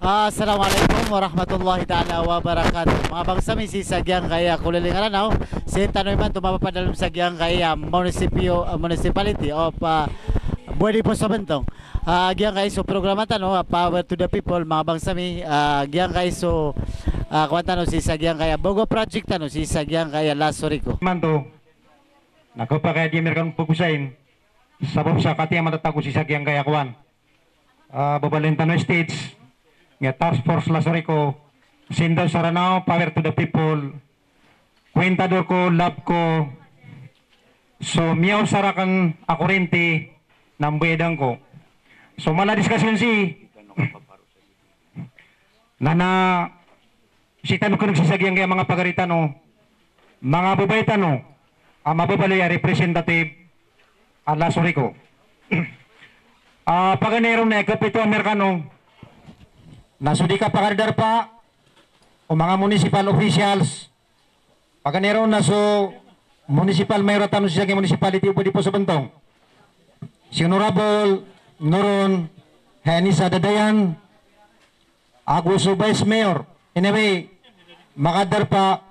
Ah, Assalamualaikum warahmatullahi taala wabarakatuh. Mga bangsami si Sagyang kaya kuliling aranaw. Si Tanoy man tumapapadalom sa Sagyang kaya munisipyo uh, municipality of uh, Buwadi po sa bentong. Ah, gyang kay so programa tano ah, Power to the People mga bangsami. Ah, gyang kay so ah, kuwan tano si Sagyang kaya Bogo project tano si Sagyang kaya Lasso Rico. Manto, nako kaya di meron pugusain, sabab sa katiya matatago si Sagyang Kayakuan. Uh, Babalintano States, nga Task Force Lasorico, Sindaw Saranao, Power to the People, Kwentador ko, love ko, so miyaw sarakan ako rinti, ng buedang ko. So mala discussion si, na na, si tanong ko nagsisagyang kaya mga pagaritano, mga babaytano, ang mababaloy ay representative ala Surico. Ah, paganero na kapito Amerikano, nasudi ka pakardar pa, o mga municipal officials, paganero na so municipal mayor siya kay municipality upo di po sa bentong. Si Honorable Noron Henisa Dadayan, Aguso Vice Mayor, anyway, makadar pa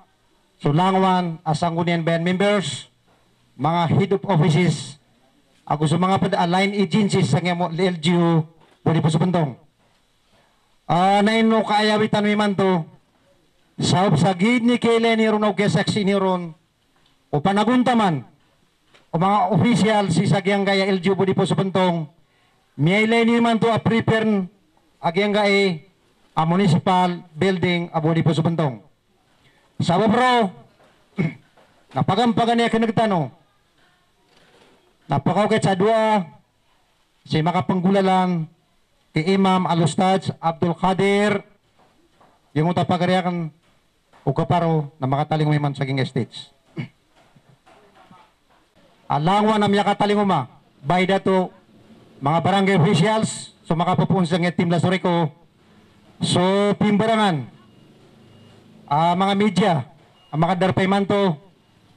Sulangwan, Asangunian Band members, mga head of offices, ako sa mga pad-align agencies sa LGU, pwede po sa bantong. Ah, na ino kaayawitan mi man to, sa sa gid ni kailan ni ron o kesaksi ni ron, o panagunta man, o mga official si sagyang gaya LGU pwede po sa bantong, miyaylay ni man to a prepare agyang gaya a municipal building abodi po sa bantong. Sabi bro, napagampagan niya kanagtano. Napakaw kay sa dua, si makapanggulalan, Imam Alustad Abdul Qadir, yung uta pagariakan, o kaparo na makataling umiman sa king estates. Alangwa na miya kataling uma, by dato, mga barangay officials, so makapapunsa ng Team Lasorico, so pimbarangan, Ah, mga media, ang mga darpay man to,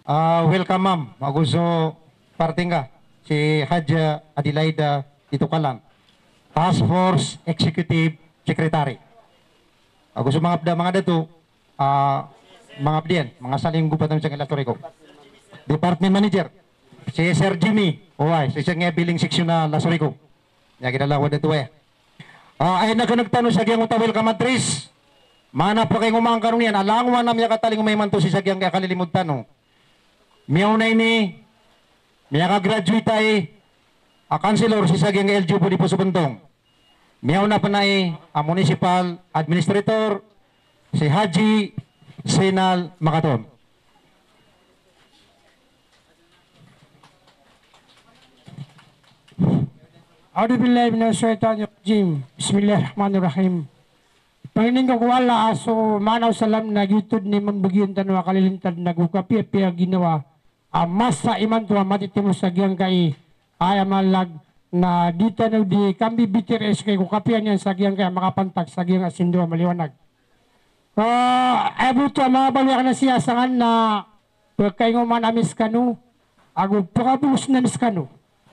ah, welcome ma'am. Magusto parting ka. Si Hadja Adelaida dito ka lang. Task Force Executive Secretary. Magusto mga abda, mga dato, ah, mga abdiyan, mga saling gupat ng siyang ko. Department Manager, si Sir Jimmy, Uway, si siyang nga billing section na Lasorico. Yan kinalawa dito eh. Ah, ay nagkanagtanong sa gyang utawil kamatris. Mana pa kayo ngumang karon yan. Alangwa na miya kataling may manto si sagyang kaya kalilimod tanong. Miyaw na ini, miya ka graduate ay a councilor si sagyang LGU po di po sa bentong. Miyaw na pa na ay a municipal administrator si Haji Senal Makaton. A'udhu billahi minasyaitanir rajim. Bismillahirrahmanirrahim. Pangining ko wala aso manaw salam na gitod ni mambagyan tanwa kalilintad nagukapi piya ginawa. Amas sa iman tuwa matitimo sa giyang kay ay amalag na dito na di kambi bitir es kay kukapian yan sa giyang kay makapantag sa giyang asindo maliwanag. Ah, uh, ebo to mga balik na siya sangan na pagkay ngo man amis kanu ago pakabus na kanu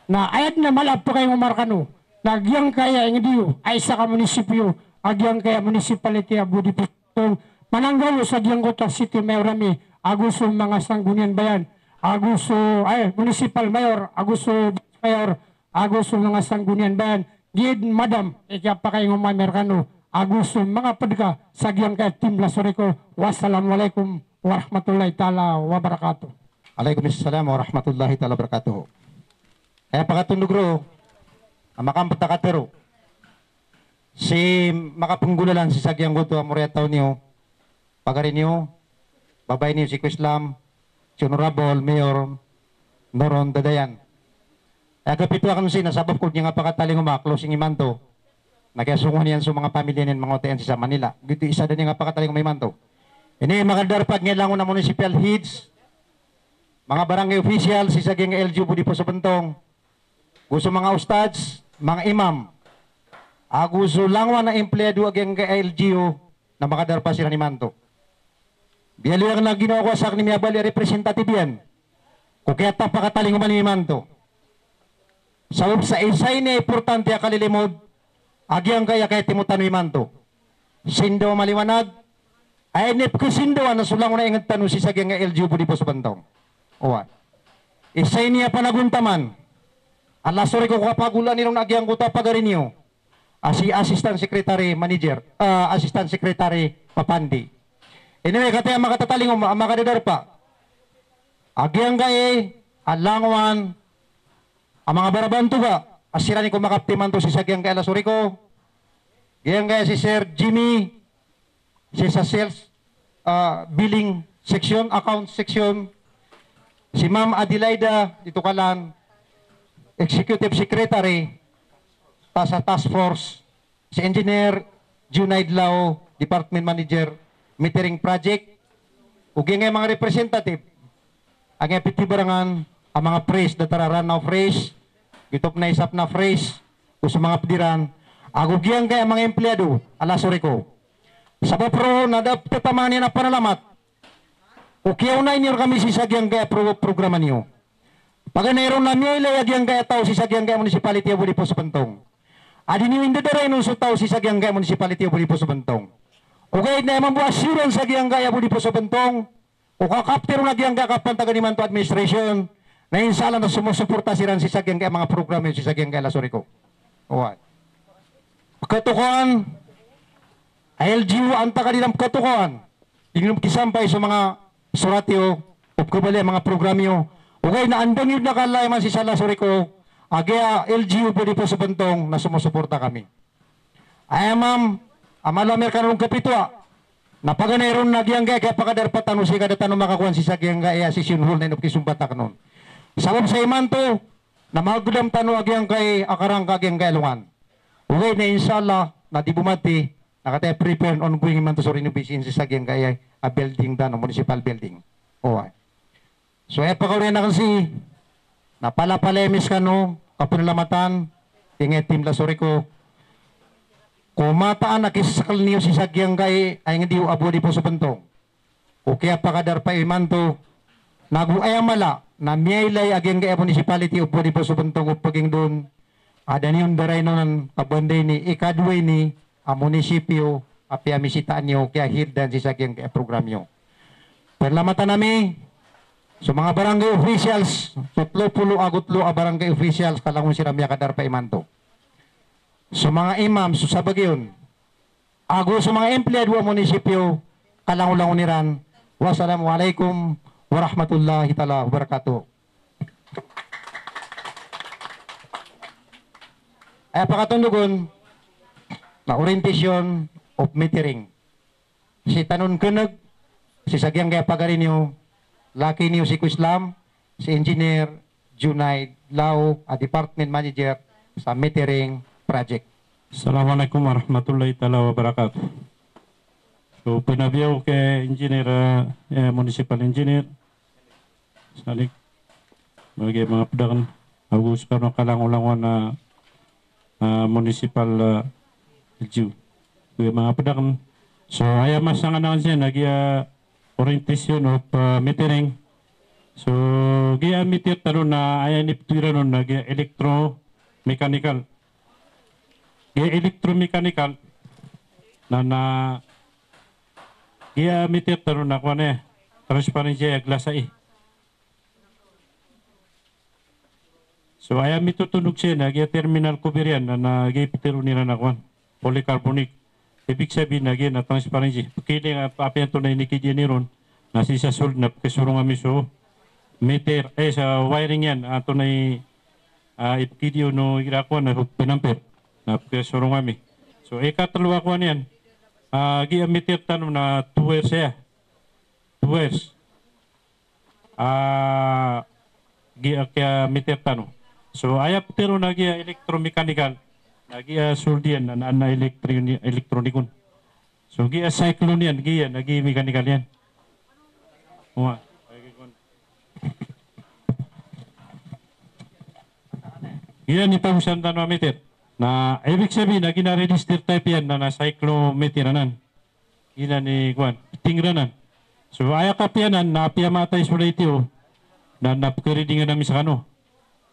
na ayat na malap pagkay ngo markanu nagyang kaya ang diyo ay sa ka munisipyo agyang kaya municipality abudi putong mananggalo sa agyang kota city mayor rami aguso mga sanggunian bayan aguso ay municipal mayor aguso mayor aguso mga sanggunian bayan gid madam ikya pa kayo mga Amerikano aguso mga padka sa agyang kaya Team Lasorico wassalamualaikum warahmatullahi taala wabarakatuh Alaikumussalam warahmatullahi taala wabarakatuh. Kaya pakatundog ro, ang makampata katero, si makapanggulalan si Sagyang Goto Amoria Tao niyo, pagarin niyo, babay niyo si Islam, si Honorable Mayor Noron Dadayan. Kaya kapito ako si nasabab ko nga pakataling uma, closing imanto, nagyasungon niyan sa mga pamilya niyan mga otayan sa Manila. Gito isa din nga pakataling umimanto. Ini magadarpag niya lang na municipal heads, mga barangay official, si Sagyang LGU po di po sa bentong, gusto mga ustads, mga imam, aguso langwa na empleyado agyang ka LGU na makadarpa sila ni Manto. Biyalo yung na ginawa ko sa akin ni Miyabali representative yan. Kung kaya tapakataling uman ni Manto. Sa sa isay ni importante akalilimod, agyang kaya kaya timutan ni Manto. Sindo maliwanag. Ay nip ko sindo ano sulang na ingat tanong si sagyang nga LGU budi po sa bantong. Owa. Isay niya panaguntaman. Allah sorry ko kapagulan nilong nagyang kuta pagarinyo. Ah, si Assistant Secretary Manager, ah, Assistant Secretary Papandi. Anyway, kataya makatataling um, makadadar pa. Agyang gay, alangwan, ang mga barabanto ba, asira ni ko makaptiman to si Sagyang kay Alasurico. Gayang gaya si Sir Jimmy, si sa sales ah, billing section, account section, si Ma'am Adelaida, dito ka lang, Executive Secretary, ta sa task force, si Engineer Junaid Lao, Department Manager, Metering Project, ug yung mga representative, ang epitibarangan, ang mga praise, datararan na phrase, gitop na isap na phrase, o sa mga pediran, agugyan kay mga empleyado, alasore ko. Sa papro, nadaptataman niya na panalamat, o kiyaw niyo kami si sagyang kaya pro programa niyo. Pag mayroon na niya ilayag kaya tao si sagyang kaya municipality of po sa Pantong. Adi niyo hindi daray nung sa tao si sagyang kaya municipality of po sa Pantong. O kahit na naman buwas siron sa sagyang kaya po sa Pantong. O kakaptero na giyang kakapan taga ni Manto Administration na insala na sumusuporta si sagyang kaya mga programa yun si sagyang kaya Lasoriko. O what? Katukuan, LGU ang taga nilang katukuan. Tingnan kisampay sa mga suratyo o kabali mga programyo. Okay, naandang yun nakalay man si Sala Surico. Agya LGU po di po sa bantong na sumusuporta kami. Ay ma'am, amalo Amerikano ng kapitwa. Napaganayron na giyang gaya kaya pakadarpatan no si kada tanong makakuan si sagyang gaya si sinhul na inupkisumbatak nun. Sabab sa iman to, na magudam tanong agyang kay akarang kagyang gailungan. Okay na inshallah, na di bumati, nakatay prepare and ongoing man to sa renovation si sagyang kaya a building dan, a municipal building. Okay. So, e pagkaurin na kasi, napalapalemis ka no, kapunalamatan, tingay team la sorry ko, kumataan na kisakal niyo si sagyang kay ay hindi abo di po sa bantong. O kaya pakadar pa imanto, naguayamala na miyaylay agyang kaya municipality o po di po sa bantong o paging doon, ada niyon daray nun kabanday ni ikadway ni a munisipyo apia misitaan niyo kaya hirdan si sagyang kaya program niyo. Perlamatan nami So mga barangay officials, tutlo pulo agutlo a barangay officials kalangon si Ramya Kadar pa imanto. So mga imam so sa bagyon, ago sa mga empleyado wa munisipyo kalangon lang uniran. Wassalamualaikum warahmatullahi taala wabarakatuh. Ay pakatundugon na orientation of metering. Si tanon keneg si sagyang kaya pagarinyo Laki niyo si Islam, si Engineer Junaid Lau, a Department Manager sa Metering Project. Assalamualaikum warahmatullahi taala wabarakatuh. So pinabiyaw kay engineer uh, eh, municipal engineer salik bagi mga pedagang agus karno kalang-ulangon na uh, municipal uh, LGU. Kuya mga pedagang so aya masangan na siya nagya orientation of uh, metering. So gia meter taro na aya ni tuira nun na gia electromechanical Gaya electromechanical na na gaya meter taro na kwa na transparency ay glasa eh. So ay mi tutunog siya na gaya terminal cover yan na na gaya pitero nila na kwan polycarbonic. Ibig sabihin na gaya na transparency. Kini nga papi ang tunay ni kidya ni ron na si sa sul na kami so meter eh sa wiring yan ato na uh, ipkidyo no irakwa na pinamper na kasurong kami. So ikatalo ako niyan. Uh, gi meter tanong na 2 years ya. 2 years. Ah gi kaya meter tanong. So ayap pero na gi electromechanical lagi uh, suldian na na elektri elektronikon. So gi cyclone yan gi yan nagi mechanical yan. Uma. Yan ipamusan tanong meter na ibig sabihin na gina-register type yan na na cyclometeranan. Ina ni Juan, tingranan. So aya kapianan na piamatay sulit ito na napakareadingan namin sa kano.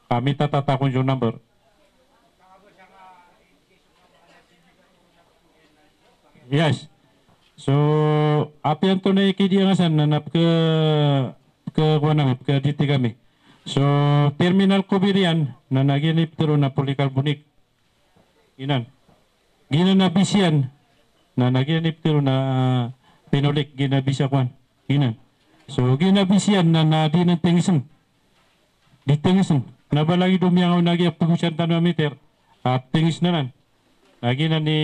Kami tatatakon yung number. Yes. So, apian to na ikidiyangasan na nap ke ke kuan namin, ke diti kami. So, terminal kubirian na naginip tiro na polycarbonic. Inan. Gina na bisyan na naginip tiro na pinolik ginabisya kwan. Inan. So, ginabisyan na na di ng tingisang. Di tingisang. Nabalagi dumiyangaw nagi pagusyan tanong meter. At tingis na nan. Lagi na ni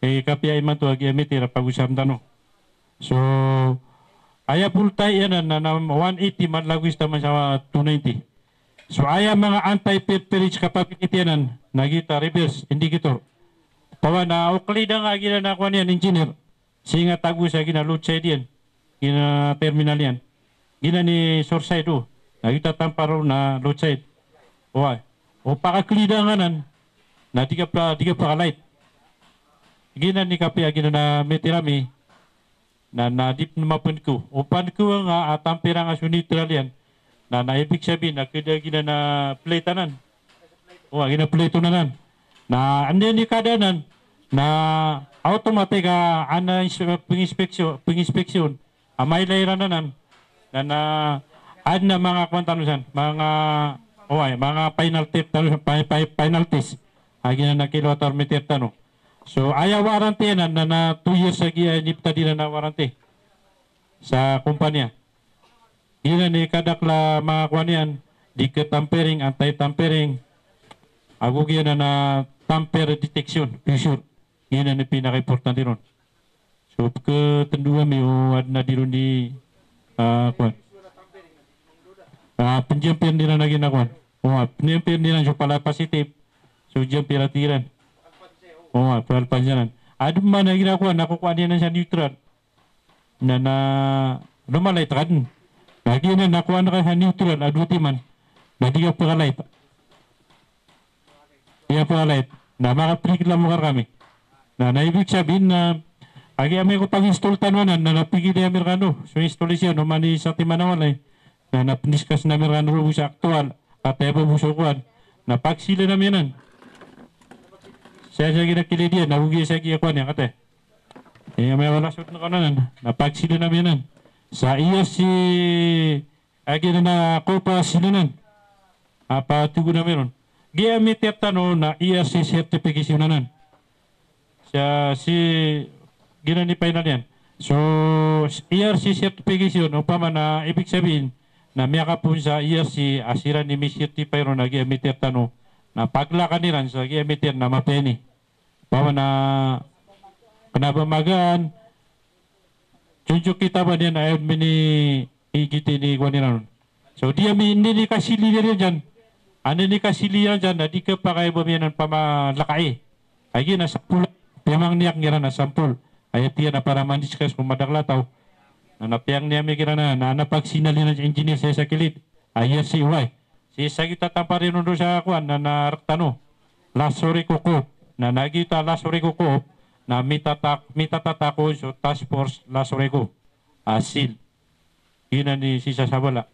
eh kapiyay man to agi meter pag-usam tano. So, aya pultay yan na, na 180 man lagwis naman sa 290. So, aya mga anti-perperage kapapikitianan, nagita reverse indicator. Pawa na uklida nga gina na kuha niyan, engineer. Singa tago sa gina load side yan. Gina terminal yan. Gina ni source side. Nagita tamparo na load side. O, o pakaklida nga nan, na di ka pa, di ka pa light. Gina ni kapi gina na metirami na nadip na mapun ko. Upan ko nga atampira nga su neutral yan na naibig sabihin na kada gina na platanan. O gina plato na nan. Na andi ni kadanan na automatic ka ana pingispeksyon pingispeksyon amay layra na nan na na ad na mga kwantanusan mga oy mga penalty penalties. Agi na na kilowatt meter tano so aya warranty na na, na 2 years agi nipta din na warranty sa kumpanya. Ina ni kadakla mga kwanian di ke tampering anti tampering ako na na tamper detection sure Yan ang pinaka-importante ron. So, ketenduan mi o ad na diro ni ah kwan. Ah, penjampian nila na ginakuan. O nga, penjampian nila so pala positive. So, jampian atiran. O nga, pala panjanan. Ado man na ginakuan, nakukuha niya na siya neutral. Na na, lumalay takad. Lagi na nakuha na ka sa neutral, aduti man. Na di ka pagalight. Di ka pagalight. Na makaplik lang mo kami na naibig sabihin na agi ami ko pag-install tanwanan na napigil ni Amerikano. So installation no mani sa timanawal ay na napniskas na Amerikano ro sa aktual at ebo busukuan na pagsila na minan. Saya sa ginakili diyan na hugi sa giyakuan niya kate. Eh may wala shoot na kanan na pagsila na minan. Sa iya si agi na na kopa silanan. Apa tugo na meron. Giamit tano na iya si certification na nan siya si ginanipay na yan. So, ERC certification, upama na ibig sabihin, na miyaka po sa ERC, asira ni mi certify ro na gi-emitter tano, na paglaka nilan sa gi-emitter na mapeni. Upama na kanabamagaan, Junjuk kita ba niyan ayaw mini igiti ni Gwaniran. So dia mi hindi ni kasili niya dyan. Ano ni kasili niya dyan na di ka pa kayo bumiyan ng pamalakay. Ay na sa pula. Pemang niyak ngira na sampul. Ay tiya na para mandiskas kung madaglataw. Na napiyang niya may gira na na napagsinali na engineer sa sa kilid. Ay si Uway. Si sa kita tamparin nun sa akuan na naraktano. Lasori kuko. Na nagita lasori kuko na mitatak mitatatako so task force Lasorego asil gina ni si Sasabala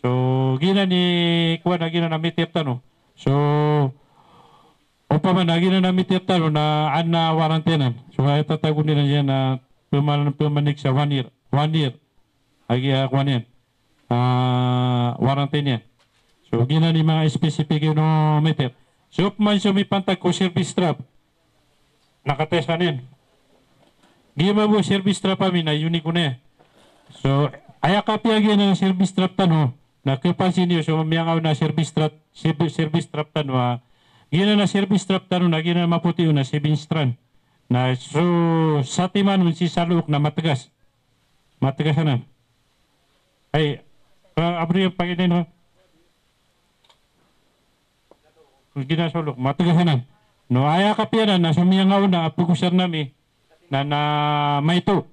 so gina ni kuha na gina na mitir tano so upa man na gina na mitir tano na an na warantenan so ay tatago nila siya na pumalan pumanik sa one year one year agi akuan yan ah warrantin yan so gina ni mga specific no meter so man siya may pantag ko service trap nakatest na yan. Di ba mo service trap kami na unique ko na yan. So, aya kapya gyan ng service trap tano, na kapansin niyo, so mamiyangaw na service trap, service, trap tano, ha. Gyan na service trap tano, na gyan na maputi na 7 strand. Na, so, sa timan si Saluk na matagas. Matagas na. Ay, uh, abri yung pagkain no? Ginasulok, matagas na. No aya kapira na sumiyangaw na pagusar nami na na may to.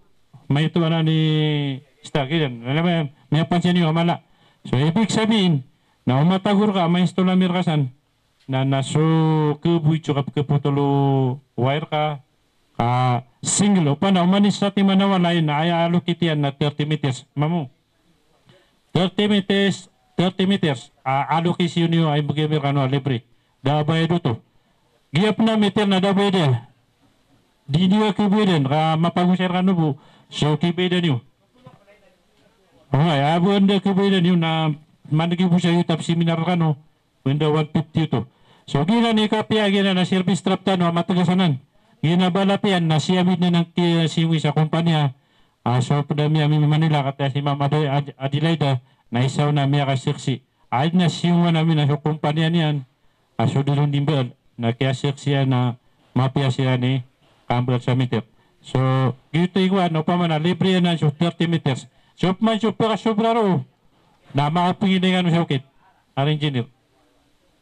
May to na ni Stagilan. Alam mo yan, may pansin niyo mala. So ibig sabihin na umatagur ka may install na mirkasan na naso kebuy ka keputulo wire ka ka single pa na umanis sa timanawalay na aya alokitian na 30 meters. Mamu. 30 meters 30 meters uh, allocation niyo ay magimir kano libre. Dabay do to. Giap na meter na dabay dia. di niyo kibidan ka mapag-share ka no po. So kibidan niyo. Okay, abo anda kibidan niyo na managi po siya yung seminar ka no. Wenda 150 to. So gina ni kapya gina na service trap tano matagasanan. Gina balapian na siya na ng siwi sa kumpanya. Ah, so padami ami Manila kata si Ad- Adelaida na isaw na miya ka siksi. Ay na siwa namin na sa kumpanya niyan. Aso dilong dimbal na kaya siya na mapia siya ni Campbell sa meter. So, gito iguan, no pa man, libre na so 30 meters. So, man, so para sobra ro. Na makapingin ano sa ukit. Ang engineer.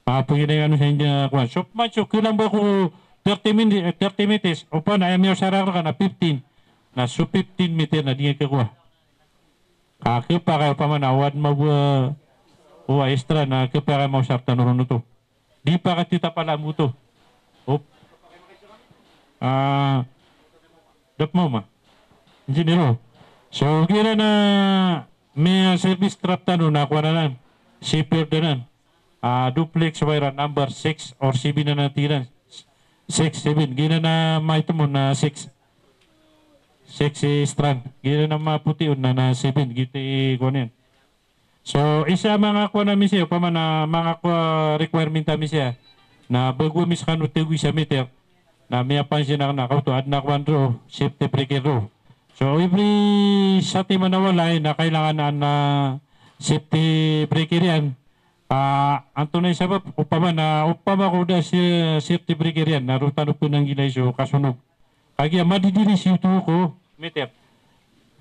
Makapingin ano sa engineer. So, man, so kulang ba ko 30 minutes, 30 meters. O pa na, ayaw sarang ka na 15. Na so 15 meter na di ka kuha. Kakyo pa kayo pa man, awan mo uh, o extra na kapara mo sa tanong to. Di pa katita pala mo to. Op. Ah, dap mo ma. Engineer. So, gina na may service trap tano na kuha na lang. Shipper na. Ah, duplex wire number 6 or 7 na natiran. 6, 7. Gina na may mo na 6. 6 strand. Gina na maputi na na 7. Gita kuha na. So, isa mga kuha namin siya, pa na mga kuha requirement namin siya, na bago mis kanut tewi sa meter, na may pansin na nakauto, at na kuha ro, safety breaker ro. So, every sati man nawalay na kailangan na na safety breaker yan, Ah, ang tunay sabab, upama na, upama ko da si safety breaker yan, narutan po ng gilay so kasunog. Kaya madidiri si ito ko, meter.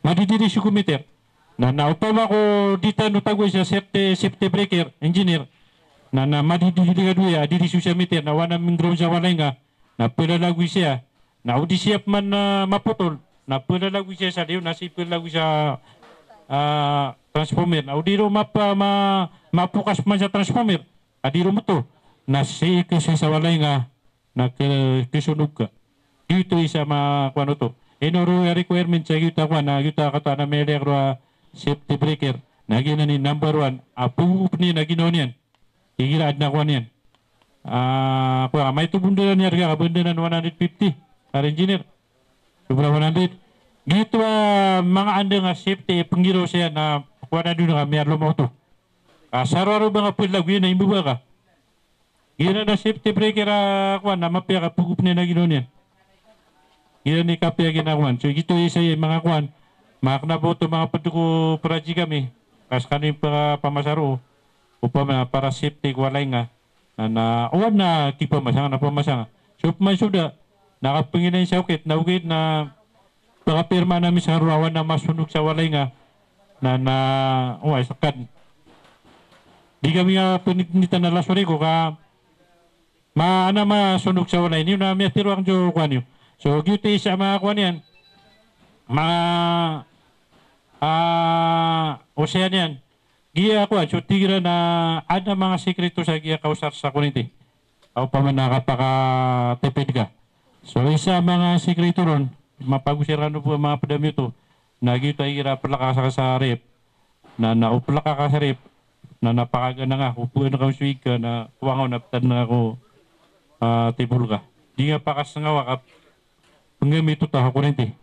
Madidiri si ko meter. Na naupama ko dita no tagoy sa safety, safety breaker, engineer. Na na madidiri ka duya, adiri siya meter, na wana ming drone sa walay nga, na pila lagwi siya. Na udi siya man na maputol, na pila lagwi siya sa diyo, na si pila lagwi sa ah transformer. Na udi ro mapa ma mapukas man sa transformer. Adi ro mo to. Na si kasi sa walay nga nagkisunog ka. Dito isa ma kuano to. Inoro requirement sa kita kwa na kita kata na may lekro safety breaker. Nagina ni number one. Apu ni nagino niyan. Igiraad na kwa niyan. Ah, kwa may tubundulan niya ka bundulan 150. Ar engineer. Sobra 100. Gito ah, mga anda nga safety penggiro siya na kuha na doon nga may lumaw to. Ah, sararo ba nga pulag yun na imuba ka? Gina na safety breaker ah, kuha na mapya ka pugup na naginon yan. Gina ni kapya ginakuan. So gito isa yung mga kuan. Mga kanaboto mga patuko praji kami. Kas kano yung pa, pamasaro. Upama para safety walay nga. Na na uwan na kipa masanga na pamasanga. So may suda. Nakapangin sa ukit. Na ukit na Pakapirma namin sa harawan na masunog sa walay nga na na oh ay sakad. Di kami nga pinignitan na lasuri ko ka maana masunog sa walay niyo na may tiro ang jo niyo. So duty sa mga kwan yan mga ah ocean yan. Giya ko so tigira na ada mga sekreto sa giya kausar sa kuniti. O pa man nakapaka-tipid ka. So isa mga sekreto ron, mapag-usiran po mga padami ito, nagito ay ira pala ka sa rep, na naupla ka ka sa rep, na napakagana nga, upuin na kami suwig ka, na kuwangaw na patan na ako ah, tibul ka. Di nga pa kasangawa ka, panggamit ito ako rin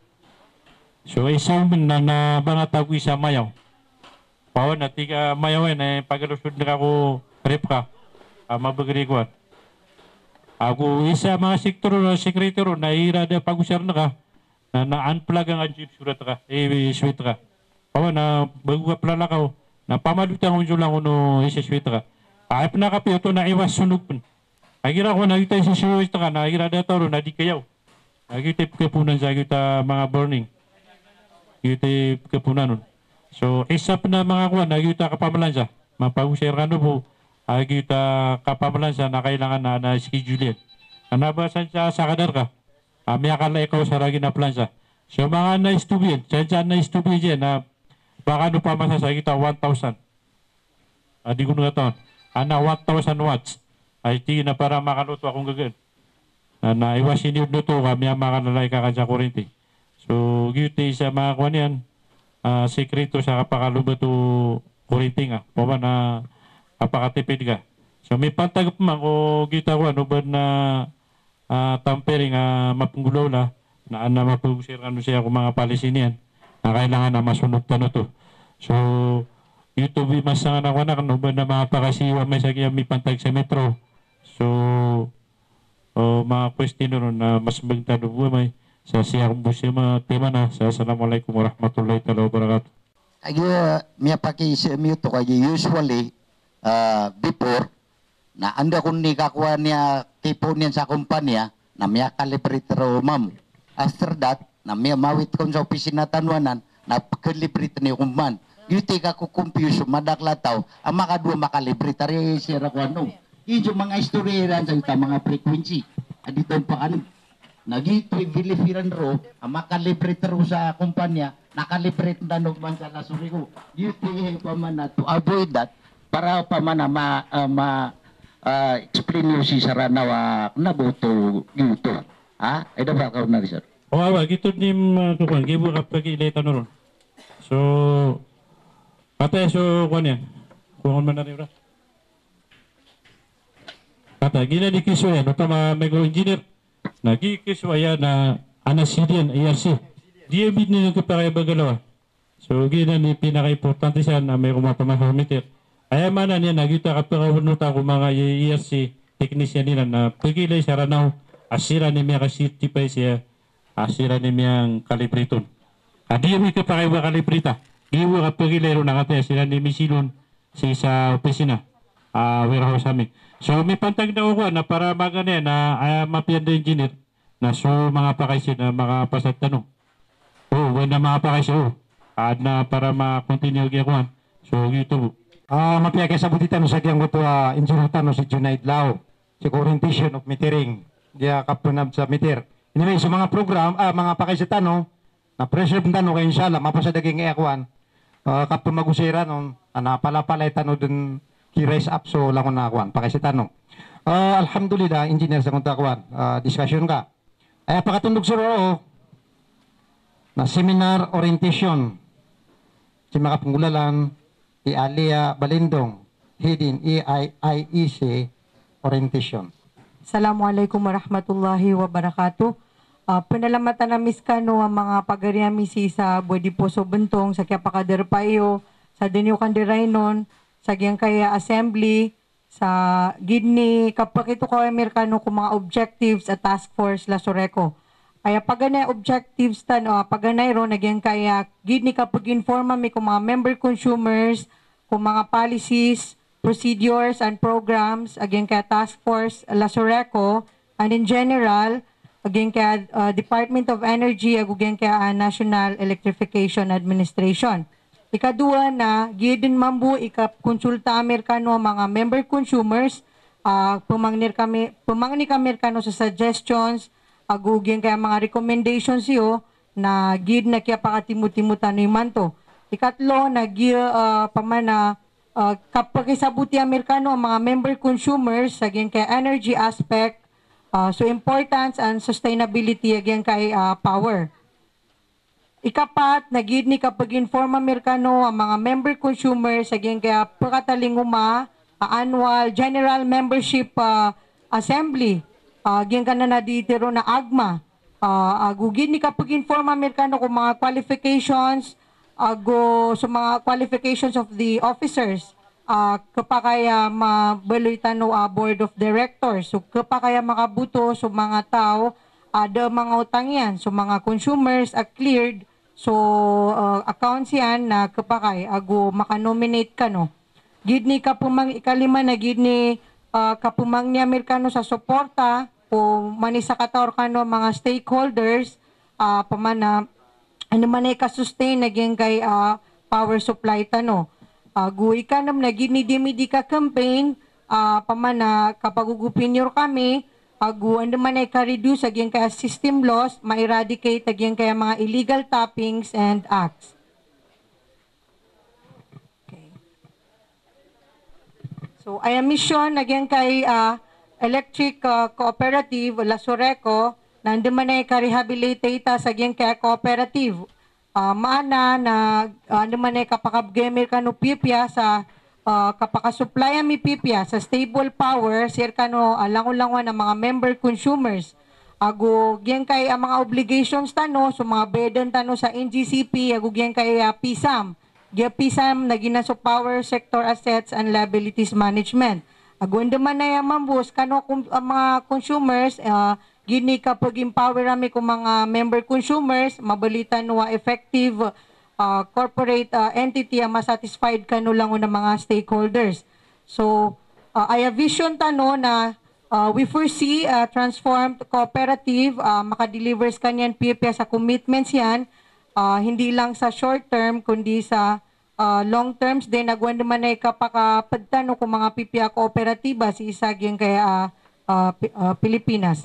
So isang na na mga tago isa mayaw. Pawan na tiga mayaw eh, pagalusod na ako rep ka, uh, mabagari ko. Ako isa mga sektor na sekretaro na ira da pag-usar na ka na na-unplug ang jeep surat ka eh sweet ka. Pawa na bago ka pala ka na pamalutan ko lang kuno isa sweet ka. Ay pa nakapiyo to na iwas sunog pun. Agira ko na kita isa sweet ka na ira da taro na di kayaw. Agite kapunan sa kita mga burning. Agite kapunan nun. So isa na mga kuwan na kita kapamalan sa mapag-usar ka no po agita kapamalan sa na kailangan na na schedule yan. Kanabasan siya sa kadar ka. Kami akala ikaw sa ragi na plansa. So mga na-stubin, dyan na stubin dyan na baka ano pa masasa kita 1,000. Adi ko nga taon. Ana 1,000 watts. Ay ti na para makanuto akong gagan. Na naiwasin yun nuto kami ang makanalay ka sa kurente. So giti sa mga kwan yan. ah, sekreto sa kapakalubato kurente nga. Pama na kapakatipid ka. So may pantag pa man ko kita ko ano ba na ah, tampering uh, mapunggulaw na na na mapugusir ano siya kung mga policy niyan na kailangan na masunod tano to. So, YouTube mas nga na ko na kano ba na mga pakasiwa may sagya may pantag sa metro. So, o mga question ron na mas magtano po may sa siya kung siya mga tema na sa Assalamualaikum warahmatullahi taala wabarakatuh. Agi miya paki si to kaya usually uh, before na anda kun ni kakuha niya tipo niya sa kumpanya na miya kalibrate raw ma'am. After that, na miya mawit kon sa opisina tanwanan na kalibrate ni kumman. Yuti ka ko confuse madaklataw ang makadua makalibrate ari siya ra ko ano. Ijo mga istorya sa ita mga frequency. Adito pa kan Nagito bilifiran ro, ang makalibrate ro sa kumpanya, nakalibrate na no man sa lasuri ko. Yuti pa man na to avoid that para pa man na ma, ah, ma ah, explain nyo si Saranawa na boto yuto. Ha? Ay da ba ka na sir? O awa, gito ni mga kukuan, gibo kapag ilita na ron. So, kata so kuan yan. Kuhan man na rin ra. Kata, gila di kiswa yan, ito mga mego engineer. Nagi kiswa yan na anasidian, ARC. Di abid nila kapag bagalawa. So, gina ni pinaka-importante siya na may kumapamahamiter. Ay mana niya nagita kapag nuta ko mga ERC technician nila na pagilay siya ranaw asira ni mga ka-certify siya asira ni miyang kalibriton. Adi mi ka pa kayo kalibrita. Iwa ka pagilero na kate sila ni misilon sa sa opisina. Ah, warehouse amin. So may pantag na ako na para magana na uh, mapiyan engineer na so mga pakaysi na makapasat tanong. Oh, when na mga pakaysi oh. Ad na para ma-continue gyakwan. So gito. Ah, mapiya kay sa butita no sa kiyang buto uh, engineer tano si Junaid Lao. Si orientation of metering. Dia kapunab sa meter. Anyway, sa mga program, ah, mga pakay sa tano, na pressure tano kay inshallah mapasadaging iakwan. Uh, kapag magusira nun, ana pala pala tano dun ki-raise up so lang na akwan pakay sa tano. Ah, alhamdulillah, engineer sa kontakwan. Ah, discussion ka. Ay pakatundog sa roo na seminar orientation si mga pangulalan i Alia Balindong hidin EIIEC orientation. Assalamualaikum warahmatullahi wabarakatuh. Uh, panalamatan na miskano ang mga pagariami si sa Bwedi Poso Bentong, sa Kiapakader Payo, sa Denyo Kandirainon, sa Giyang Kaya Assembly, sa Gidni, kapag ito ko Amerikano kung mga objectives at task force la Soreco. Ay paganay objectives tan o paganay ro nagyang kaya gid ni kapag informa mi kung mga member consumers kung mga policies, procedures and programs again kaya task force la Soreco and in general kaya uh, Department of Energy ag again kaya uh, National Electrification Administration. Ikadua na gidin mambu ikap konsulta Amerikano mga member consumers uh, kami pumangni kami Amerikano sa suggestions agugin kaya mga recommendations yo na gid na kaya pakatimuti-mutan ni manto. Ikatlo na gi uh, pamana uh, kapag isabuti Amerikano ang mga member consumers again kay energy aspect uh, so importance and sustainability again kay uh, power. Ikapat, nagid ni kapag inform Amerikano ang mga member consumers again kaya pagkatalinguma uh, annual general membership uh, assembly uh, gian ka na naditiro na agma. Uh, agugin ni kapag inform Amerikano kung mga qualifications, ago sa mga qualifications of the officers. Uh, kapakaya mabaloy tano uh, board of directors. So kapakaya makabuto so mga tao, ada mga utang yan. So mga consumers are cleared. So uh, accounts yan na kapakay ago makanominate ka no. Gid ni kapumang ikalima na gid ni uh, kapumang ni Amerikano sa suporta o manisa kator kano mga stakeholders uh, pamana ano man ay kasustain naging kay uh, power supply tano. Uh, guwi ka nam nagini dimidi ka campaign uh, pamana kapag ugupinyor kami agu ano man ay ka-reduce aging kaya system loss, ma-eradicate aging kaya mga illegal tappings and acts. Okay. So, ay mission again kay uh, Electric uh, Cooperative, La Soreco, nandun man ay ka-rehabilitate sa aging kaya cooperative. Uh, maana na uh, naman ay kapakabgamer ka no pipya sa uh, kapakasupply mi pipya sa stable power sir kano alangon-langon ng mga member consumers Ago gen kay ang mga obligations tano so mga burden tano sa NGCP ago gen kay ah, PSAM. Gia PSAM na ginaso Power Sector Assets and Liabilities Management. Agwanda man na yung mambus, kano ang mga consumers, uh, gini kapag empower rami kung mga member consumers, mabalitan wa effective uh, corporate uh, entity ang masatisfied kano lang ng mga stakeholders. So, uh, ay a vision tano na uh, we foresee a transformed cooperative, uh, makadelivers kanyan PPA sa commitments yan, uh, hindi lang sa short term, kundi sa uh, long terms din nagwan naman ay kapakapadtano kung mga PPA kooperatiba si isag yung kaya uh, uh, uh, Pilipinas.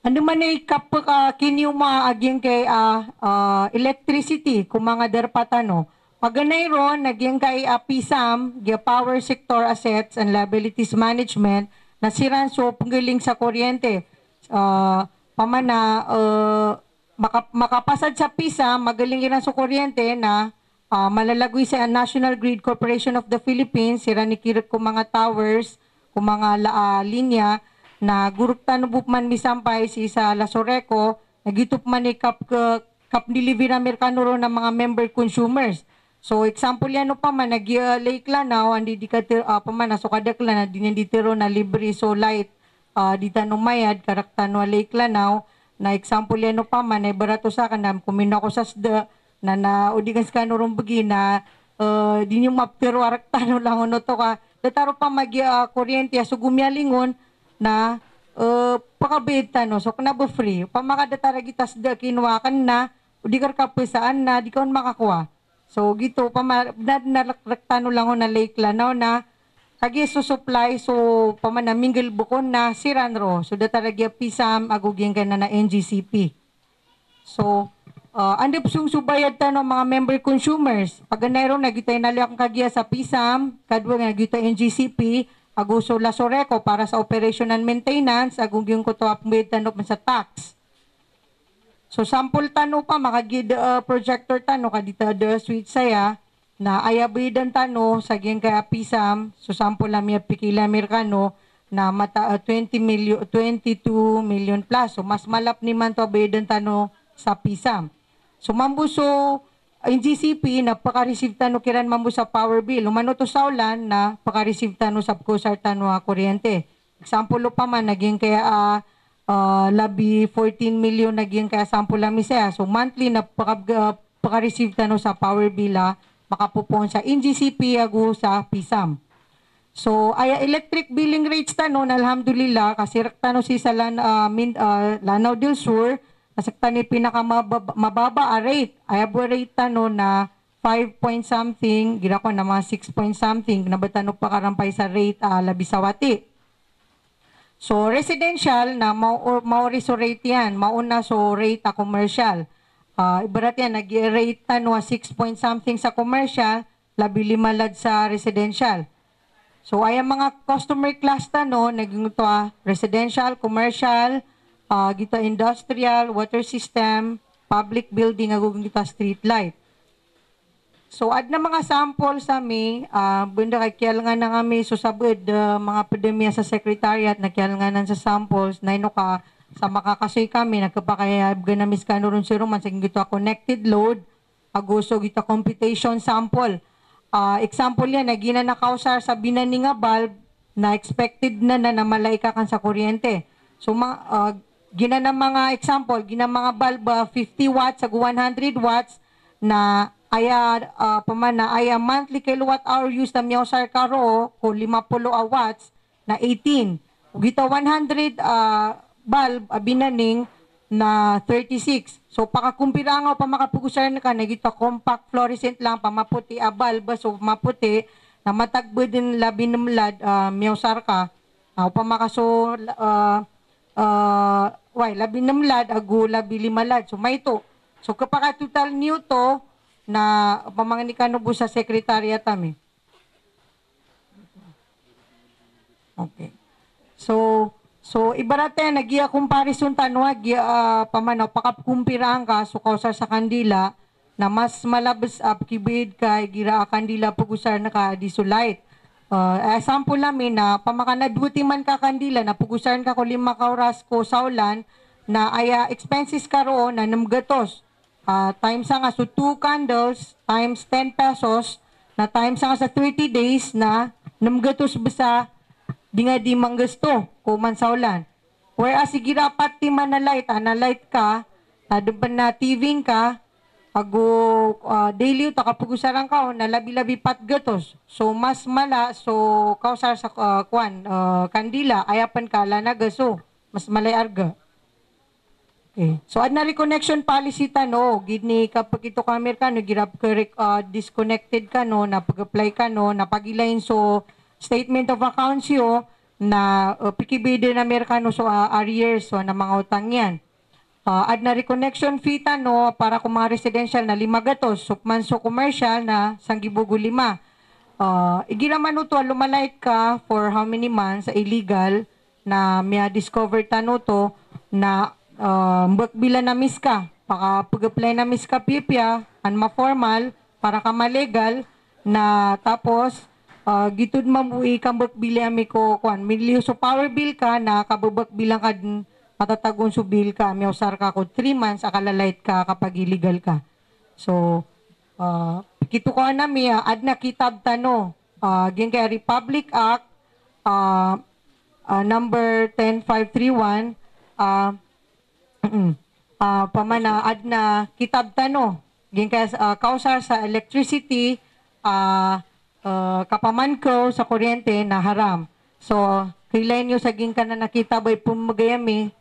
Ano man ay kapag uh, kinyo maaging kay uh, uh, electricity kung mga derpatano. Paganay ron, nagyang kay uh, PSAM, the Power Sector Assets and Liabilities Management, na siran so panggiling sa kuryente. Uh, pamana, uh, maka, makapasad sa PISA, magaling iran sa kuryente na ah, malalagoy sa National Grid Corporation of the Philippines, sira ni Kirk kung mga towers, kung mga la, ah, linya, na guruktan bukman misampay si sa Lasoreco, nagitup man ni kap, ka- kap delivery Amerikano ro ng mga member consumers. So example yan no pa man nag uh, lake lanaw andi di ka ah, pa man so kadakla na din di tiro na libre so light uh, di tanong mayad karakta no lake lanaw na example yan no pa man ay barato sa kanam kumino ko sa sda na na udigan sa kanurong bagi na uh, di nyo mapiro arak tano lang ano to ka dataro pa mag uh, kuryente so gumyalingon na uh, pakabid tano so kana ba free pamakadatarag itas da kinwa kan na udigar ka saan na di ka makakuha. So gito pa nalaktano lang na lake lanaw na kagi so supply so paman na mingle bukon na siran ro so dataragya pisam aguging ka na NGCP so uh, andip sung subayad ta no mga member consumers. Pag nagitay naliak kagya sa pisam kadwa nga nagitay NGCP aguso la soreco para sa operation and maintenance. Aguging ko to upgrade tanop sa tax. So sample tano pa makagid uh, projector tano kadita the suite saya na ayabidan tano sa gyang kaya pisam so sample lami pikila Amerikano na mata uh, 20 million 22 million plus. So mas malap ni man to abidan tano sa pisam. So mambuso ang GCP na paka-receive tano kiran mambu sa power bill. Umano to sa ulan na paka-receive tano sa kusar tano a kuryente. Example pa man naging kaya ah, uh, labi 14 million naging kaya sample lami siya. So monthly na paka, uh, sa power bill ah, makapupon sa NGCP agu sa PISAM. So ay electric billing rates tano na alhamdulillah kasi tano si sa lan, uh, min, uh, Lanao del Sur nasakta ni pinaka mababa, mababa a rate. Ay abo rate tano na 5 point something, gira ko na mga 6 point something, nabatano pa karampay sa rate uh, labi sa wati. So, residential na mau so rate yan. Mauna so rate a commercial. Uh, ibarat yan, nag-rate tanwa 6 point something sa commercial, labi lima lad sa residential. So, ay mga customer class tano, naging ito ah, residential, commercial, uh, gito industrial, water system, public building, agugong gito street light. So, ad na mga sample sa mi, uh, bunda kay kiyal nga na kami susabod uh, mga pandemya sa secretariat, na kiyal nga nan sa samples, na ino ka, sa makakasoy kami, nagkapakayab ga na miskano ron si Roman, sa gito connected load, aguso gito computation sample. Uh, example yan, na gina nakausar sa binani nga bulb, na expected na na namalay ka kan sa kuryente. So, ma, uh, gina na mga example, gina mga bulb uh, 50 watts, sa 100 watts, na aya uh, pamana aya monthly kilowatt hour use na miyaw sar karo ko 50 a watts na 18 ug ito 100 uh, bulb abinaning na 36 so pakakumpira nga pa makapugusar na ka nagito compact fluorescent lang pamaputi a bulb so maputi na matagbo din labi ng lad uh, miyaw sar ka uh, pamakaso uh, uh, why labi ng lad agu labi lima lad so may to so kapag total new to na pamangani kanubo sa sekretariat kami. Okay. So, so ibarate nagiya comparison tanwa giya uh, pamanaw pakakumpiraan ka so kausar sa kandila na mas malabas up kibid kay gira kandila pugusar na ka disulite. Uh, example namin na pamakanadbuti man ka kandila na pugusaran ka ko lima ka ko saulan na aya expenses ka roon na namgatos. Uh, times nga so 2 candles times 10 pesos na times nga sa 30 days na namgatos basa di nga di manggasto ko man saulan. Whereas sige dapat ti man na light, ah, na light ka, na doon na TV ka, ago ah, daily ta kapugusaran ka na labi-labi pat gatos. So mas mala so kausar sa ah, kwan ah, kandila ayapan ka la nagaso. Mas malay arga. Okay. So ad na reconnection policy ta no, gid ni kapag ito ka Amerikano girap ka ah, disconnected ka no, na pag-apply ka no, na pagilain so statement of accounts yo na uh, pikibide na Amerikano so ah, arrears so na mga utang yan. Uh, ad na reconnection fee ta no para kung mga residential na lima gatos, sukman so commercial na sanggibugo lima. Uh, igira man no to lumalait ka for how many months sa illegal na may discover ta no to na uh, mbak bila na miss ka. Paka pag-apply na miss ka pipya, an ma-formal, para ka malegal, na tapos uh, gitud mamui kambak bili ami ko kwan miliyo so power bill ka na kababak bilang kad matatagon so bill ka may usar ka ko 3 months akalalait ka kapag illegal ka so uh, kito ko na mi ah, ad na kitab tano uh, gin kay Republic Act uh, uh, number 10531 uh. Ah, pamana ad na kitab tano kay uh, kausar sa electricity ah uh, kapaman ko sa kuryente na haram. So, kailan nyo sa gin ka na nakita ba'y pumagayami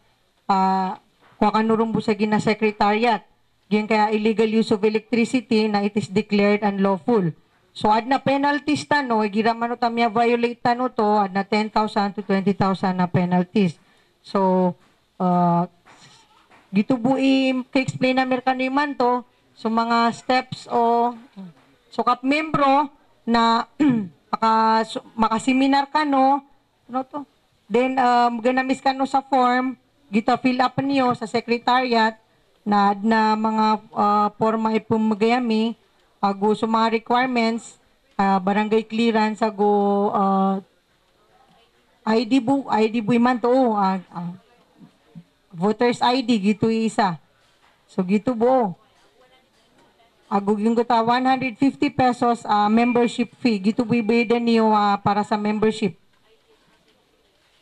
ah kung kanurong bu sa gin na secretariat. Gin kaya illegal use of electricity na it is declared unlawful. So, ad na penalties giraman no tamya violate tano to, ad na 10,000 to 20,000 na penalties. So, uh, gitubuin ka-explain na merkaniman to so mga steps o so kap membro na maka so, makaseminar ka no ano to then um, ganamis ka no sa form gito fill up niyo sa secretariat na na mga uh, forma ipumagayami ago so mga requirements ah, barangay clearance ago uh, ID bu ID bu man to ah, ah, voters ID gitu isa. So gitu bo. Agugin ko ta 150 pesos ah, membership fee. Gitu bo ibayad niyo ah, para sa membership.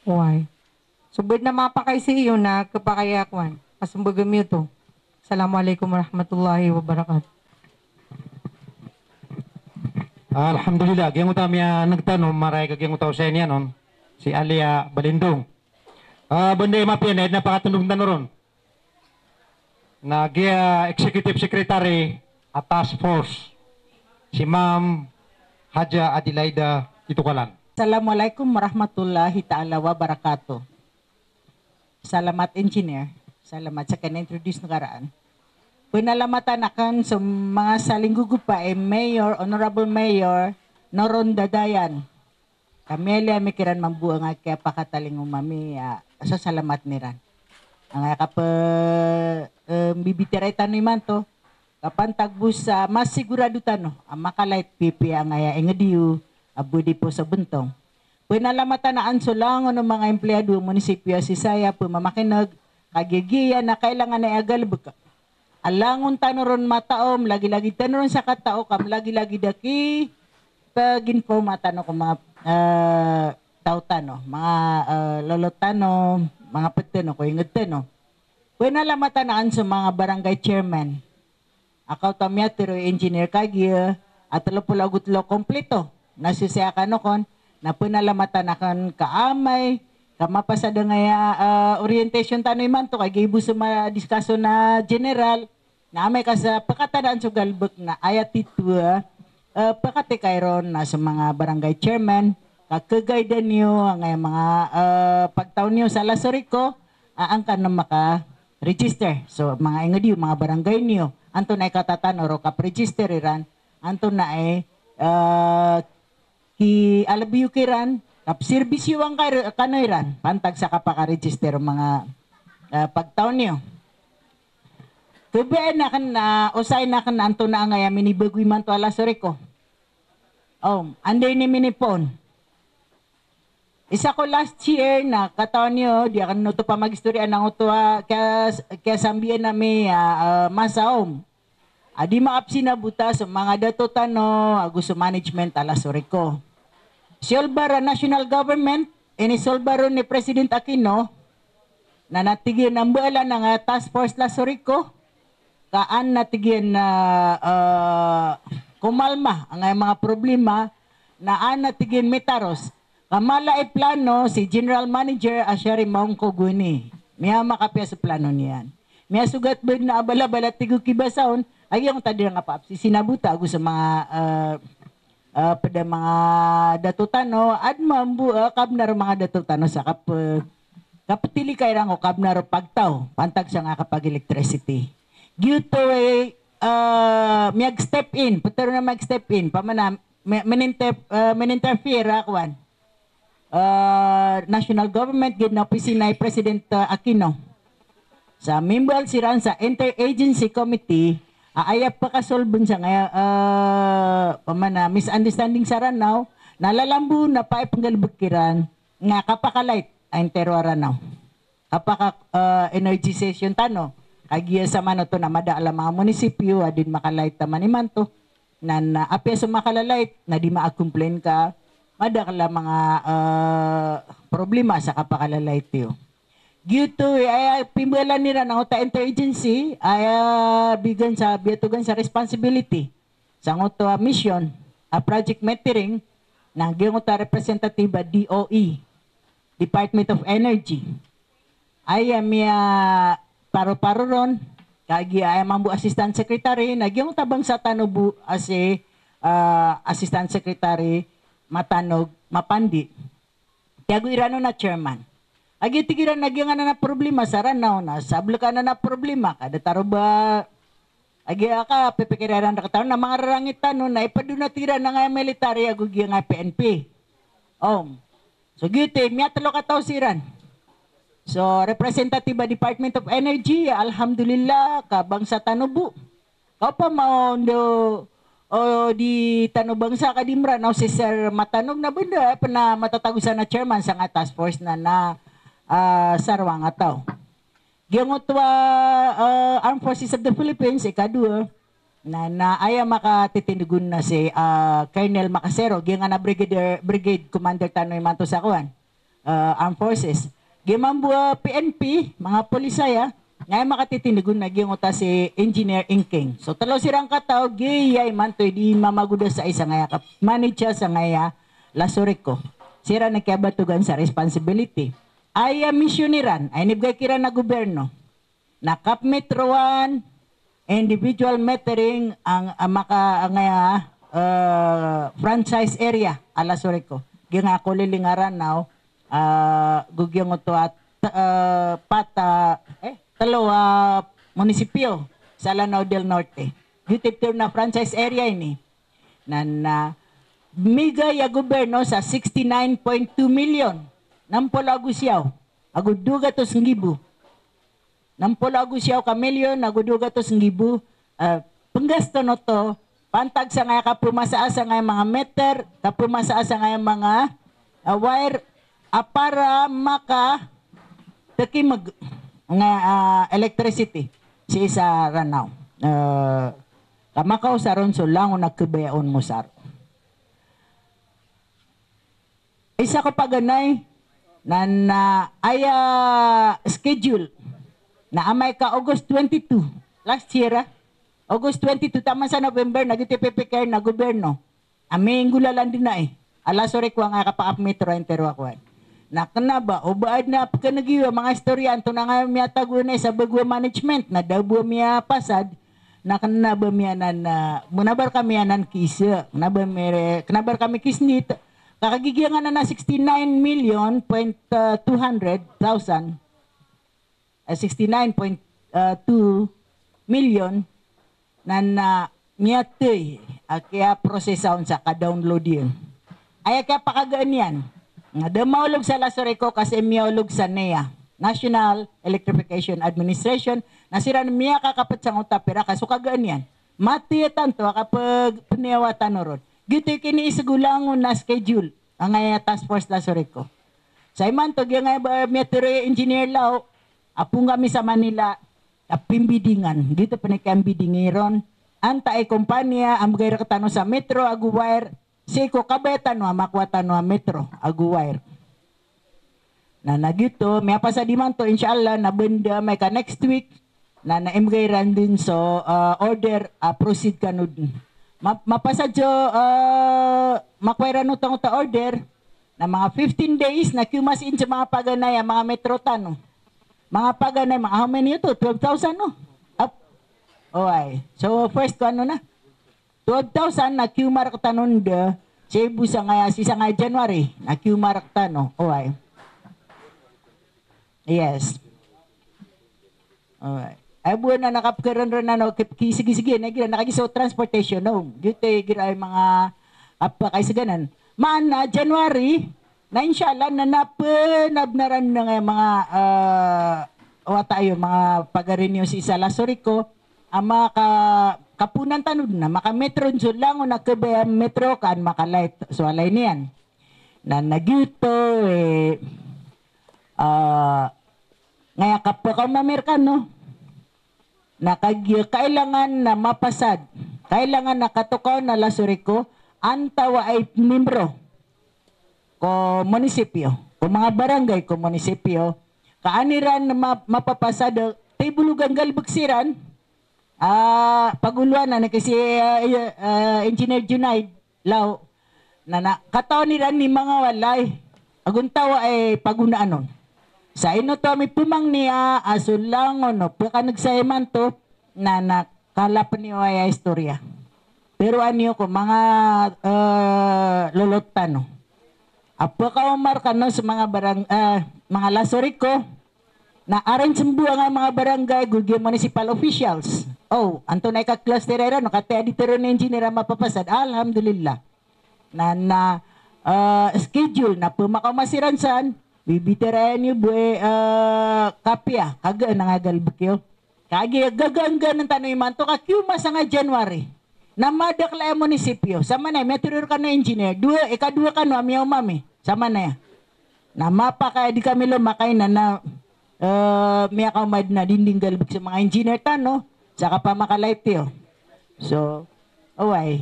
Why? So bid na mapakay sa iyo na kapakayakwan. Kasumbagam yun to. Assalamualaikum warahmatullahi wabarakatuh. Alhamdulillah, gyang utami nagtanong maray ka gyang utaw sa niya non. Si Alia Balindong. Ah, banda yung mapian, na pakatundong na ron. Nag Executive Secretary at Task Force. Si Ma'am Haja Adelaida Itukalan. Assalamualaikum warahmatullahi ta'ala wabarakatuh. Salamat engineer. Salamat sa kena-introduce na karaan. Pinalamatan akan sa mga salinggugupa ay Mayor, Honorable Mayor Noron Dadayan. Kamelia mikiran mambuang nga kaya pakataling umami uh, sa salamat niran. Ang nga kapa uh, bibitiray tanoy man to kapan tagbus sa mas sigurado tano ang makalait pipi ang nga ingadiyo abudi po sa buntong. Pinalamatan na anso lang ng mga empleyado munisipyo si Saya po mamakinag kagigiya na kailangan na agalbuk. Alangon tanoron mataom, lagi-lagi tanoron sa katao kam, lagi-lagi daki pagin po matano ko mga uh, tautano, mga uh, lolotano, mga inged teno. Pinalamatan na anso mga barangay chairman. Akaw tamya tiro engineer kagiya at lo lo kompleto. Nasisya ka no kon na pinalamatan akan kaamay kamapasada nga uh, orientation tanoy man to kay gibu sa mga diskaso na general na may ka sa pakatadaan sa galbek na ayat ito uh, pakati kayron na sa mga barangay chairman kakagaydan niyo ang mga uh, pagtaon niyo sa Lasorico uh, ang kanang maka register so mga ingadi mga barangay niyo. Anto na ikatatan oro kap register iran. Anto na ay uh, ki alabiyo kiran kap serbisyo ang kay kanoiran pantag sa kapaka-register mga uh, pagtaon niyo Tubay na kan na usay na kan anto na nga ya minibagoy man to ala soreko. Oh, anday ni minipon. Isa ko last year na kataon niyo, di akan nuto pa magistorya nang utuwa kaya kaya sambian na may uh, masaom. Adi maapsi na buta sa mga dato tano agusto management ala soreko. Siolbara national government ini solbaro ni President Aquino na natigyan ang buala ng uh, task force la soreko kaan natigyan na uh, kumalma ang mga problema na an natigyan metaros Kamala ay plano si General Manager Ashari Maungko Guni. Miya makapya sa plano niyan. Miya sugat ba na abala-bala tigo kibasaon ay yung tadi nga pa si sinabuta ako sa mga uh, uh, pada mga datutano at mambu uh, kabnar mga datutano sa kap uh, kapatili kay rango kabnar pagtaw pantag siya nga kapag electricity. Gyuto ay uh, miyag step in, pero na mag step in pamana meninter uh, meninterfere akwan uh, national government gid na opisina ni President uh, Aquino. Sa member siran sa Interagency Committee, aayap pa kasolbon sa nga uh, pamana misunderstanding sa Ranaw, nalalambu na pa ipanggalbukiran. Nga kapakalait ang terwara now. Kapaka uh, energy session tano, kagiya sa mano to na madaala mga munisipyo adin makalait taman ni manto na, na apya sa makalalait na di ma-complain ka madakla mga uh, problema sa kapakalalay tiyo. To ay pimbalan nila ng uta interagency ay uh, bigan sa biatugan sa responsibility sa nguto mission a project metering ng giunta representative DOE Department of Energy ay miya paro-paro ron kagi ay mambu assistant secretary nagyong tabang sa tanubu as a uh, assistant secretary matanog, mapandi. Tiago irano na chairman. Agi tigiran nagyang na na problema sa ranaw na sablo ka na na problema kada taro ba agi aka pipikiraran na kataon na mga rarangit tano na ipaduna tira na nga military ago nga PNP. Om. So gite miya talo ka tao siran. So representative Department of Energy alhamdulillah kabang sa tanubu. Kau pa mao o di tanubang sa kadimra now si Sir Matanog na bunda pa na matatagusan na chairman sa nga task force na na uh, sarwang ataw. Giyong utwa uh, Armed Forces of the Philippines ikadua na na aya makatitindugon na si uh, Colonel Macasero giyang na brigadier brigade commander tanoy manto sa kuan uh, Armed Forces. Gimambua PNP mga polisaya ngay makatitinigon na uta si Engineer Inking. So talo sirang kataw, giyay man to di mamaguda sa isa ngaya manage sa ngaya lasoriko. Sira na kabatugan sa responsibility. Ay uh, misyoniran, ay nibgay kira na gobyerno. Na Cap Metro 1, individual metering ang uh, maka ngaya uh, franchise area ala soriko. Ginga ko lilingaran now, uh, gugyong to at uh, pata eh dalawa munisipyo sa Lanao del Norte. Duty na franchise area ini. Na na miga ya gobyerno sa 69.2 million. Nampolo agusyaw. Aguduga to ngibu. Nampolo agusyaw ka milyon, aguduga to ngibu. Uh, penggasto no to, pantag sa nga kapumasaa sa nga mga meter, kapumasaa sa nga mga uh, wire, uh, para maka taki mag nga uh, electricity si isa ranaw. Uh, kamakaw sa ron so lang nagkabayaon mo sar. Isa ko paganay na, na aya schedule. Na amay ka August 22 last year ah. August 22 tama sa November nagitipipikare na gobyerno. Aming gulalan din na eh. Alasore ko nga kapaap metro entero ako nakana ba o baad na pagkanagiwa mga istoryanto na nga miya tagunay sa bagwa management. Na dabo miya pasad. Nakana ba miya na na munabar kami anan kisa nabar mere kanabar kami kisnit kakagigyan nga na na 69 million point uh, 200 thousand. Uh, 69.2 million na na tuy uh, kaya prosesaon sa ka-download yun. Ay kaya pakagaan yan. Nga damaulog sa Lasoreco kasi miyaulog sa NEA, National Electrification Administration, na sira miya kakapat sa utapira kaso kagaan yan. Mati tanto kapag paniawatan ron. Gito kini isigulangon na schedule ang nga task force Lasoreco. Sa iman to nga metro engineer law, apong kami sa Manila, apimbidingan. Dito pa ni kambidingiron. Anta ay kumpanya, ang gayra katano sa metro, aguwire. Si ko kabetan wa makwatan wa metro, aguwire. Na nagito, may pa sa diman to, inshallah, na benda may ka next week, na na-imgayran din so uh, order, uh, proceed ka nun. Ma mapasa jo, uh, makwera no tang ta order, na mga 15 days na kumas in sa mga paganay, mga metro tano. Mga paganay, mga how many ito? 12,000 no? Up. Okay. So first ko ano na? 12,000 na kumar tanon de, Cebu sa nga, si sa nga January, na kumar tano. Okay. Yes. Alright. Ay nakapkaroon rin na no, kip- sige sige na gira nakagiso transportation no. Dito gira ay mga apa kay siganan. Man na January na inshallah na napanabnaran na nga mga uh, o tayo mga pagarinyo si Isa Lasorico ang mga ka, kapunan tanod na maka metro so lang na kabaya metro kan makalight so alay niyan na nagito eh ah ngaya kapwa ka Amerikano na kailangan na mapasad. Kailangan na katukaw na lasuriko antawa ay membro ko munisipyo. Ko mga barangay ko munisipyo. Kaaniran na ma- mapapasad tibulugan galbagsiran. Ah paguluan na kasi ah, ah, engineer Junaid Lau na, na kataon nila ni mga walay. Aguntawa ay pagunaan nun sa ino to mi pumang niya asulangon no pagka nagsayman to na nakalap niyo ay istorya. Pero anyo ko mga uh, lolotan no. Apa ka umar ka no sa mga barang ah, mga lasoriko na aron sembuha nga mga barangay gugyo municipal officials. Oh, anto na ka cluster era no kate editor ni engineer mapapasad. Alhamdulillah. Na na ah, schedule na pumakamasiran saan bibitirayan niyo buwe uh, kapya kaga nangagalbuk yo kagi gagangga ng tanay man to kakyo sa nga January. Na madakla ang munisipyo. Sama na metro ka na engineer. Dua ikadua ka no amiyaw mami. Sama na ya na mapa kaya di kami lumakay na na uh, may akamad na dinding galbuk sa mga engineer tano saka pa makalight yo so away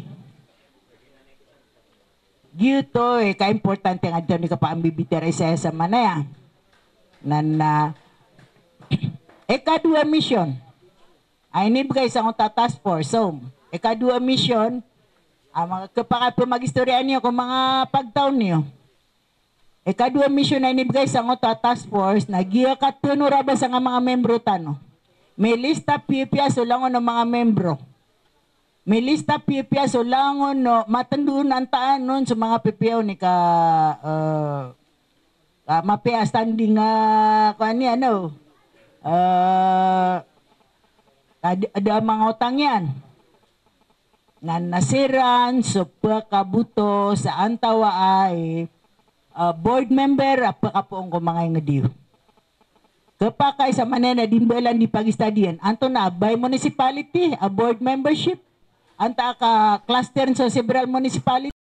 Gito eh, ka-importante nga dyan ka pa ang bibitira isa sa manaya. Na na, ekadua mission. Ay ni guys ang ta task force. So, ekadua mission, ang mga kapaka po mag-istorya niyo kung mga pagtaon niyo. Ekadua mission ay ni guys ang ta task force, nagiya ka tunura ba sa mga membro tano. May lista pipia so lang ng mga membro. May lista pipia so langon no? Matanduon ang taan nun sa mga pipiyaw ni ka uh, uh, mapia standing uh, kuan ni ano uh, ada, ada mga utang yan. Nga nasiran so pagkabuto sa antawa ay uh, board member at pagkapuong ko mga ngadiyo. Kapakay sa manena dimbalan di pag-studian, anto na by municipality, a board membership, anta ka cluster sa several municipality